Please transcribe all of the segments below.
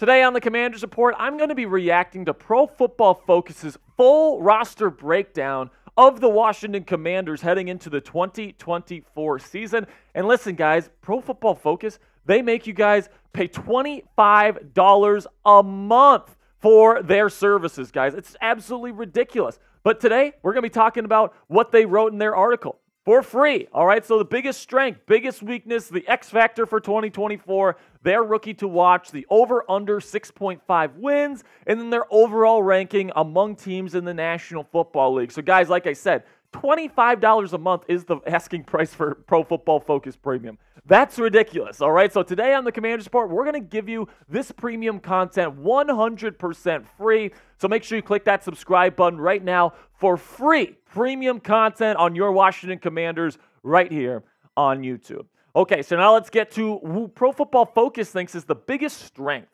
Today on the Commanders Report, I'm going to be reacting to Pro Football Focus's full roster breakdown of the Washington Commanders heading into the 2024 season. And listen, guys, Pro Football Focus, they make you guys pay $25 a month for their services, guys. It's absolutely ridiculous. But today, we're going to be talking about what they wrote in their article for free. All right. So the biggest strength, biggest weakness, the X factor for 2024, their rookie to watch, the over under 6.5 wins, and then their overall ranking among teams in the National Football League. So, guys, like I said, $25 a month is the asking price for Pro Football Focus Premium. That's ridiculous. All right. So today on the Commanders Report, we're going to give you this premium content 100% free. So make sure you click that subscribe button right now for free premium content on your Washington Commanders right here on YouTube. Okay, so now let's get to who Pro Football Focus thinks is the biggest strength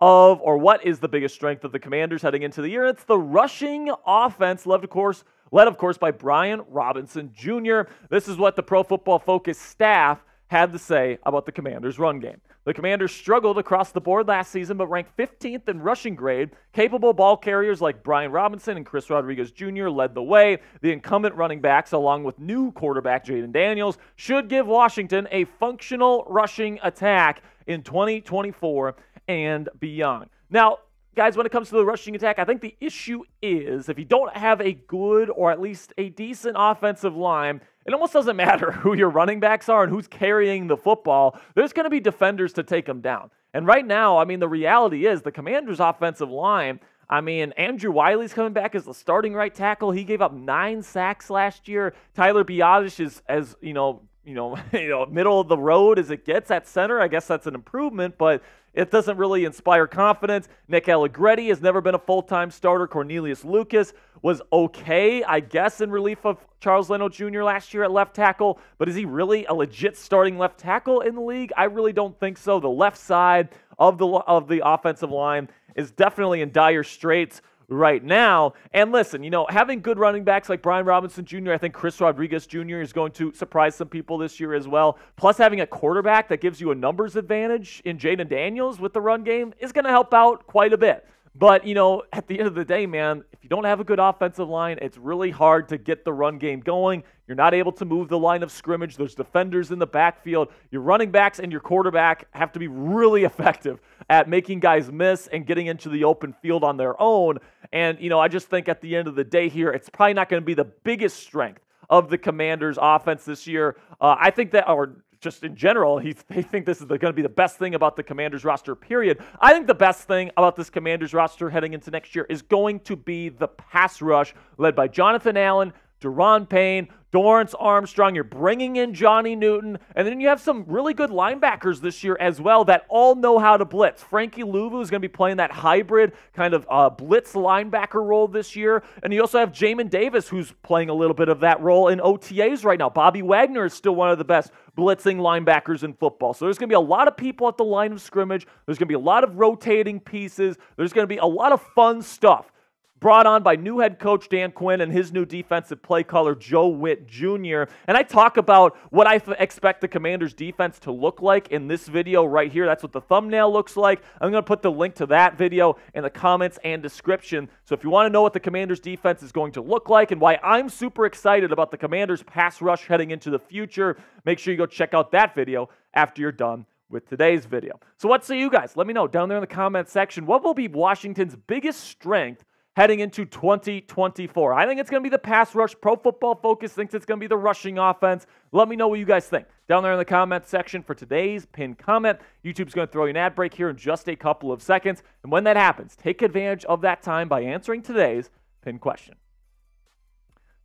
of, or what is the biggest strength of the Commanders heading into the year. It's the rushing offense, led of course, led of course by Brian Robinson Jr. This is what the Pro Football Focus staff had to say about the Commanders' run game. The Commanders struggled across the board last season, but ranked 15th in rushing grade. Capable ball carriers like Brian Robinson and Chris Rodriguez Jr. led the way. The incumbent running backs, along with new quarterback Jayden Daniels, should give Washington a functional rushing attack in 2024 and beyond. Now, guys, when it comes to the rushing attack, I think the issue is if you don't have a good or at least a decent offensive line, it almost doesn't matter who your running backs are and who's carrying the football. There's going to be defenders to take them down. And right now, I mean, the reality is the Commanders' offensive line. I mean, Andrew Wylie's coming back as the starting right tackle. He gave up nine sacks last year. Tyler Biadasz is, as you know, you know, you know, middle of the road as it gets at center. I guess that's an improvement, but it doesn't really inspire confidence. Nick Allegretti has never been a full-time starter. Cornelius Lucas was okay, I guess, in relief of Charles Leno Jr. last year at left tackle, but is he really a legit starting left tackle in the league? I really don't think so. The left side of the of the offensive line is definitely in dire straits right now. And listen, you know, having good running backs like Brian Robinson Jr., I think Chris Rodriguez Jr. is going to surprise some people this year as well. Plus, having a quarterback that gives you a numbers advantage in Jayden Daniels with the run game is going to help out quite a bit. But, you know, at the end of the day, man, if you don't have a good offensive line, it's really hard to get the run game going. You're not able to move the line of scrimmage. There's defenders in the backfield. Your running backs and your quarterback have to be really effective at making guys miss and getting into the open field on their own. And, you know, I just think at the end of the day here, it's probably not going to be the biggest strength of the Commanders' offense this year. Uh, I think that, or just in general, he, they think this is going to be the best thing about the Commanders roster, period. I think the best thing about this Commanders roster heading into next year is going to be the pass rush led by Jonathan Allen, Daron Payne, Dorance Armstrong. You're bringing in Johnny Newton. And then you have some really good linebackers this year as well that all know how to blitz. Frankie Luvu is going to be playing that hybrid kind of uh, blitz linebacker role this year. And you also have Jamin Davis, who's playing a little bit of that role in OTAs right now. Bobby Wagner is still one of the best blitzing linebackers in football. So there's going to be a lot of people at the line of scrimmage. There's going to be a lot of rotating pieces. There's going to be a lot of fun stuff brought on by new head coach Dan Quinn and his new defensive play caller Joe Whitt Jr. And I talk about what I expect the Commanders defense to look like in this video right here. That's what the thumbnail looks like. I'm going to put the link to that video in the comments and description. So if you want to know what the Commanders defense is going to look like and why I'm super excited about the Commanders pass rush heading into the future, make sure you go check out that video after you're done with today's video. So what say you guys? Let me know down there in the comment section. What will be Washington's biggest strength heading into 2024. I think it's going to be the pass rush. Pro Football Focus thinks it's going to be the rushing offense. Let me know what you guys think down there in the comment section for today's pinned comment. YouTube's going to throw you an ad break here in just a couple of seconds. And when that happens, take advantage of that time by answering today's pinned question.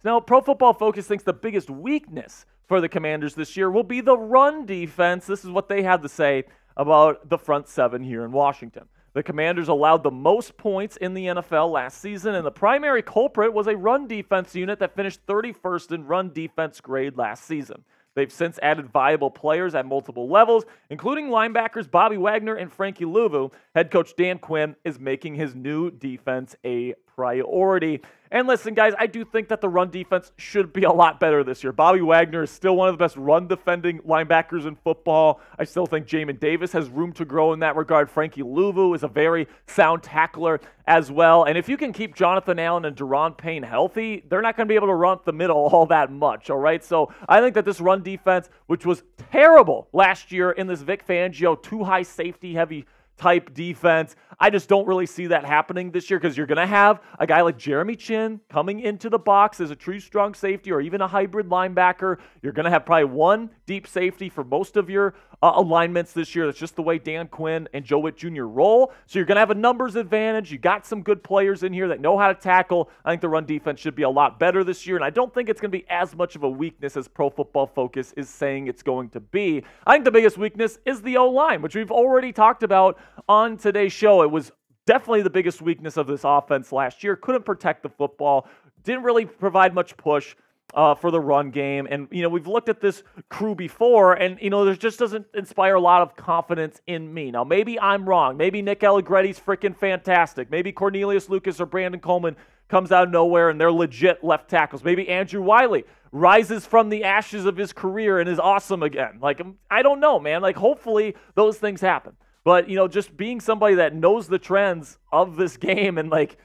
Now, Pro Football Focus thinks the biggest weakness for the Commanders this year will be the run defense. This is what they had to say about the front seven here in Washington. The Commanders allowed the most points in the NFL last season, and the primary culprit was a run defense unit that finished 31st in run defense grade last season. They've since added viable players at multiple levels, including linebackers Bobby Wagner and Frankie Luvu. Head coach Dan Quinn is making his new defense a priority. And listen, guys, I do think that the run defense should be a lot better this year. Bobby Wagner is still one of the best run defending linebackers in football. I still think Jamin Davis has room to grow in that regard. Frankie Luvu is a very sound tackler as well. And if you can keep Jonathan Allen and Daron Payne healthy, they're not going to be able to run the middle all that much, all right? So I think that this run defense, which was terrible last year in this Vic Fangio too high safety heavy type defense. I just don't really see that happening this year because you're going to have a guy like Jeremy Chinn coming into the box as a true strong safety or even a hybrid linebacker. You're going to have probably one deep safety for most of your uh, alignments this year. That's just the way Dan Quinn and Joe Whitt Jr. roll. So you're going to have a numbers advantage. You got some good players in here that know how to tackle. I think the run defense should be a lot better this year, and I don't think it's going to be as much of a weakness as Pro Football Focus is saying it's going to be. I think the biggest weakness is the O line, which we've already talked about on today's show. It was definitely the biggest weakness of this offense last year. Couldn't protect the football, didn't really provide much push. Uh, for the run game. And, you know, we've looked at this crew before, and, you know, there just doesn't inspire a lot of confidence in me. Now, maybe I'm wrong. Maybe Nick Allegretti's freaking fantastic. Maybe Cornelius Lucas or Brandon Coleman comes out of nowhere and they're legit left tackles. Maybe Andrew Wylie rises from the ashes of his career and is awesome again. Like, I don't know, man. Like, hopefully those things happen. But, you know, just being somebody that knows the trends of this game and like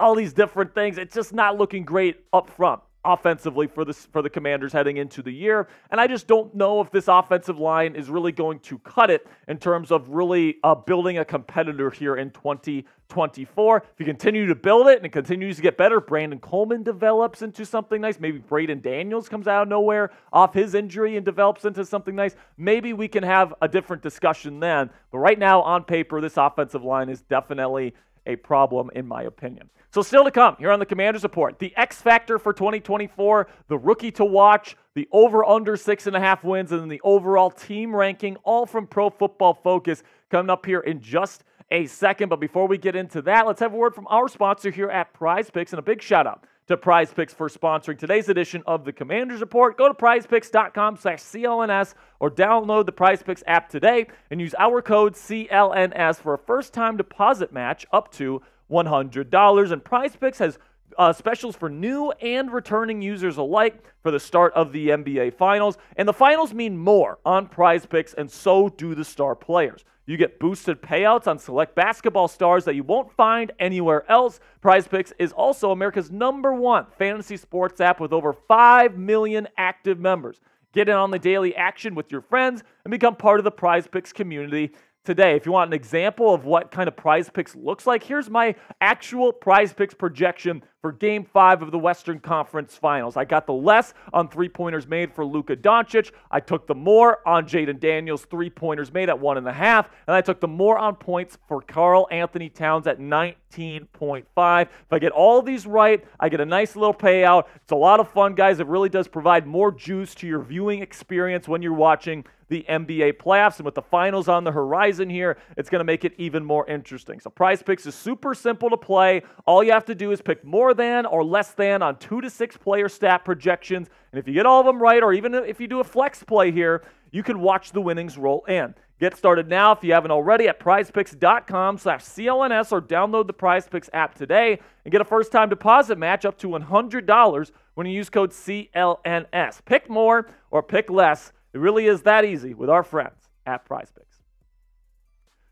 all these different things, it's just not looking great up front offensively for the for the Commanders heading into the year. And I just don't know if this offensive line is really going to cut it in terms of really uh, building a competitor here in 2024. If you continue to build it and it continues to get better, Brandon Coleman develops into something nice. Maybe Braeden Daniels comes out of nowhere off his injury and develops into something nice. Maybe we can have a different discussion then. But right now, on paper, this offensive line is definitely a problem, in my opinion. So, still to come here on the Commanders Report the X Factor for 2024, the rookie to watch, the over under six and a half wins, and then the overall team ranking, all from Pro Football Focus, coming up here in just a second. But before we get into that, let's have a word from our sponsor here at Prize Picks, and a big shout out to Prize Picks for sponsoring today's edition of the Commanders Report. Go to prizepicks.com slash CLNS or download the Prize Picks app today and use our code CLNS for a first time deposit match up to $100. And Prize Picks has uh, specials for new and returning users alike for the start of the NBA Finals. And the finals mean more on prize picks, and so do the star players. You get boosted payouts on select basketball stars that you won't find anywhere else. Prize Picks is also America's number one fantasy sports app with over 5 million active members. Get in on the daily action with your friends and become part of the Prize Picks community today. If you want an example of what kind of prize picks looks like, here's my actual prize picks projection for game five of the Western Conference Finals. I got the less on three pointers made for Luka Doncic. I took the more on Jaden McDaniels, three pointers made at one and a half. And I took the more on points for Karl-Anthony Towns at 19.5. If I get all these right, I get a nice little payout. It's a lot of fun, guys. It really does provide more juice to your viewing experience when you're watching the NBA playoffs. And with the finals on the horizon here, it's going to make it even more interesting. So, prize picks is super simple to play. All you have to do is pick more than or less than on two to six player stat projections. And if you get all of them right, or even if you do a flex play here, you can watch the winnings roll in. Get started now if you haven't already at prizepicks.com slash CLNS or download the PrizePicks app today and get a first time deposit match up to $100 when you use code CLNS. Pick more or pick less. It really is that easy with our friends at PrizePicks.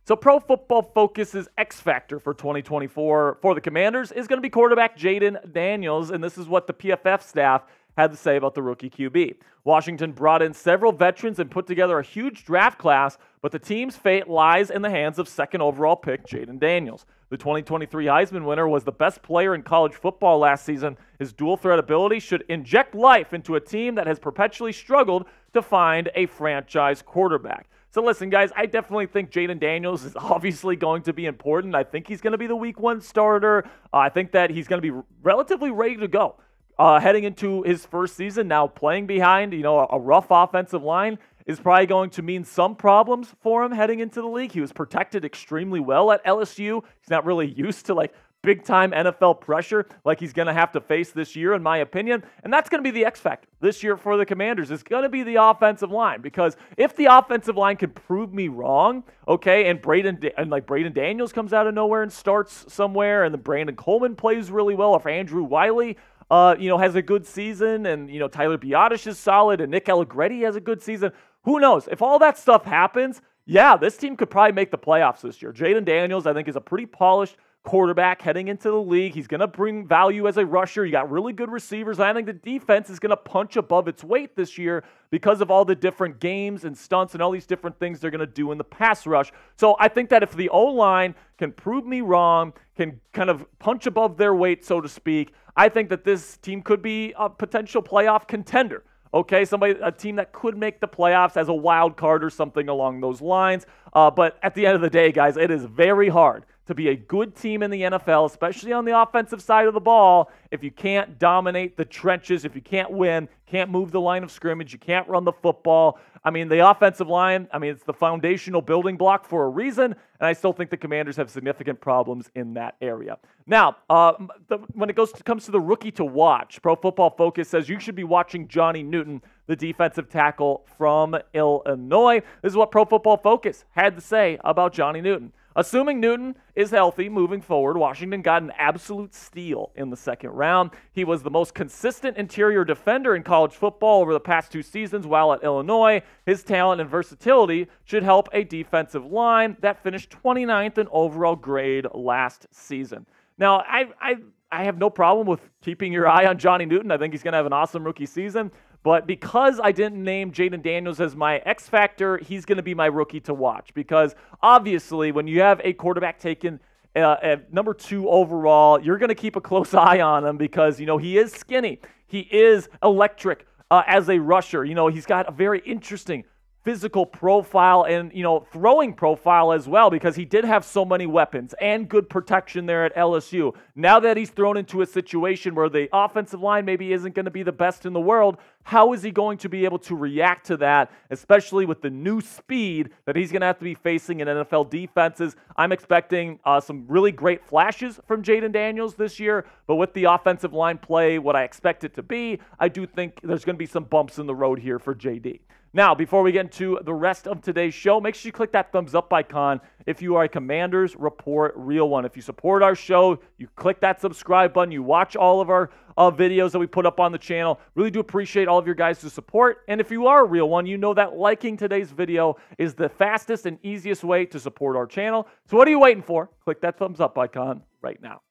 So, Pro Football Focus's X Factor for 2024 for the Commanders is going to be quarterback Jayden Daniels, and this is what the PFF staff had to say about the rookie QB. Washington brought in several veterans and put together a huge draft class, but the team's fate lies in the hands of second overall pick Jayden Daniels. The 2023 Heisman winner was the best player in college football last season. His dual threat ability should inject life into a team that has perpetually struggled to find a franchise quarterback. So listen, guys, I definitely think Jayden Daniels is obviously going to be important. I think he's going to be the week one starter. Uh, I think that he's going to be relatively ready to go. Uh, heading into his first season, now playing behind, you know, a, a rough offensive line is probably going to mean some problems for him heading into the league. He was protected extremely well at LSU. He's not really used to like big time NFL pressure like he's going to have to face this year, in my opinion. And that's going to be the X factor this year for the Commanders. It's going to be the offensive line because if the offensive line can prove me wrong, okay, and Braeden and like Braeden Daniels comes out of nowhere and starts somewhere, and then Brandon Coleman plays really well, if Andrew Wylie. uh, you know, has a good season, and you know Tyler Biadasz is solid, and Nick Allegretti has a good season. Who knows? If all that stuff happens, yeah, this team could probably make the playoffs this year. Jayden Daniels, I think, is a pretty polished quarterback heading into the league. He's going to bring value as a rusher. You got really good receivers. I think the defense is going to punch above its weight this year because of all the different games and stunts and all these different things they're going to do in the pass rush. So I think that if the O line can prove me wrong, can kind of punch above their weight, so to speak, I think that this team could be a potential playoff contender. Okay, somebody, a team that could make the playoffs as a wild card or something along those lines. Uh, but at the end of the day, guys, it is very hard to be a good team in the NFL, especially on the offensive side of the ball, if you can't dominate the trenches, if you can't win, can't move the line of scrimmage, you can't run the football. I mean, the offensive line, I mean, it's the foundational building block for a reason, and I still think the Commanders have significant problems in that area. Now, uh, the, when it goes to, comes to the rookie to watch, Pro Football Focus says you should be watching Johnny Newton, the defensive tackle from Illinois. This is what Pro Football Focus had to say about Johnny Newton. Assuming Newton is healthy moving forward, Washington got an absolute steal in the second round. He was the most consistent interior defender in college football over the past two seasons while at Illinois. His talent and versatility should help a defensive line that finished 29th in overall grade last season. Now, I, I, I have no problem with keeping your eye on Johnny Newton. I think he's going to have an awesome rookie season. But because I didn't name Jayden Daniels as my X factor, he's going to be my rookie to watch. Because obviously, when you have a quarterback taken uh, at number two overall, you're going to keep a close eye on him because, you know, he is skinny. He is electric uh, as a rusher. You know, he's got a very interesting physical profile and you know throwing profile as well because he did have so many weapons and good protection there at LSU. Now that he's thrown into a situation where the offensive line maybe isn't going to be the best in the world, how is he going to be able to react to that, especially with the new speed that he's going to have to be facing in NFL defenses? I'm expecting uh, some really great flashes from Jayden Daniels this year, but with the offensive line play, what I expect it to be, I do think there's going to be some bumps in the road here for JD. Now, before we get into the rest of today's show, make sure you click that thumbs up icon if you are a Commanders Report Real One. If you support our show, you click that subscribe button, you watch all of our uh, videos that we put up on the channel. Really do appreciate all of your guys' support. And if you are a real one, you know that liking today's video is the fastest and easiest way to support our channel. So, what are you waiting for? Click that thumbs up icon right now.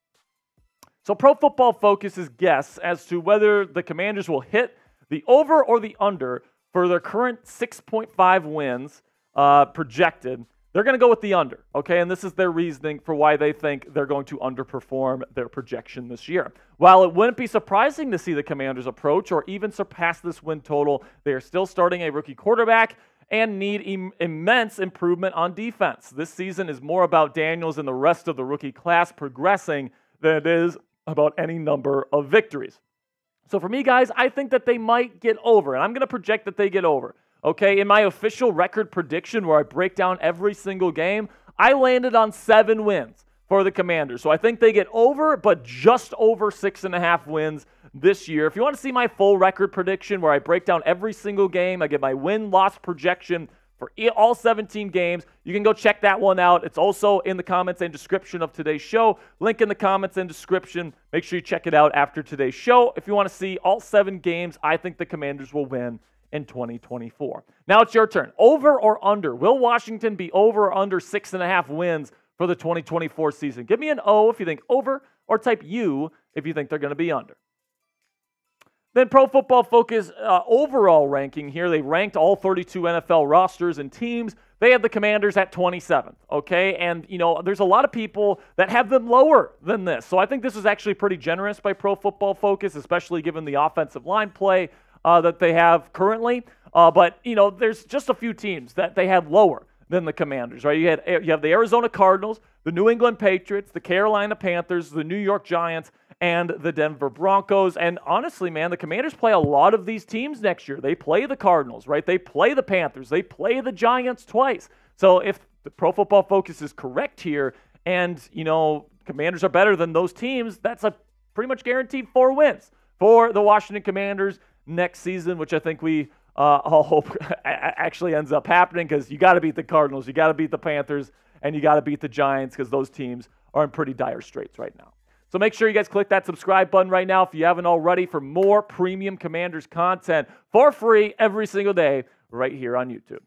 So, Pro Football Focus's guess as to whether the Commanders will hit the over or the under for their current 6.5 wins uh, projected, they're going to go with the under, okay? And this is their reasoning for why they think they're going to underperform their projection this year. While it wouldn't be surprising to see the Commanders approach or even surpass this win total, they are still starting a rookie quarterback and need Im- immense improvement on defense. This season is more about Daniels and the rest of the rookie class progressing than it is about any number of victories. So for me, guys, I think that they might get over, and I'm going to project that they get over. Okay, in my official record prediction where I break down every single game, I landed on seven wins for the Commanders. So I think they get over, but just over six and a half wins this year. If you want to see my full record prediction where I break down every single game, I get my win loss projection for all 17 games. You can go check that one out. It's also in the comments and description of today's show. Link in the comments and description. Make sure you check it out after today's show. If you want to see all seven games, I think the Commanders will win in 2024. Now it's your turn. Over or under? Will Washington be over or under six and a half wins for the 2024 season? Give me an O if you think over, or type U if you think they're going to be under. Then Pro Football Focus uh, overall ranking here, they ranked all 32 NFL rosters and teams. They had the Commanders at 27th, okay? And, you know, there's a lot of people that have them lower than this. So I think this is actually pretty generous by Pro Football Focus, especially given the offensive line play uh, that they have currently. Uh, but, you know, there's just a few teams that they had lower than the Commanders, right? You, had, you have the Arizona Cardinals, the New England Patriots, the Carolina Panthers, the New York Giants, and the Denver Broncos. And honestly, man, the Commanders play a lot of these teams next year. They play the Cardinals, right? They play the Panthers. They play the Giants twice. So if the Pro Football Focus is correct here, and you know Commanders are better than those teams, that's a pretty much guaranteed four wins for the Washington Commanders next season, which I think we uh, all hope actually ends up happening because you got to beat the Cardinals, you got to beat the Panthers, and you got to beat the Giants because those teams are in pretty dire straits right now. So make sure you guys click that subscribe button right now if you haven't already for more premium Commanders content for free every single day right here on YouTube.